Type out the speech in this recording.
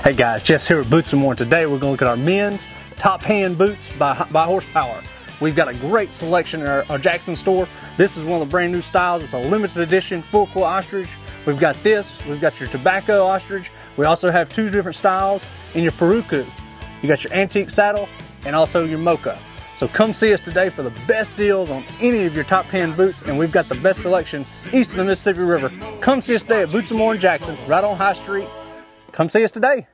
Hey guys, Jess here at Boots and More. Today we're going to look at our men's top hand boots by, by horsepower. We've got a great selection in our, our, Jackson store. This is one of the brand new styles. It's a limited edition full coat ostrich. We've got this, we've got your tobacco ostrich. We also have two different styles in your Pirarucu. You got your antique saddle and also your mocha. So come see us today for the best deals on any of your top hand boots and we've got the best selection east of the Mississippi River. Come see us today at Boots and More in Jackson, right on High Street. Come see us today.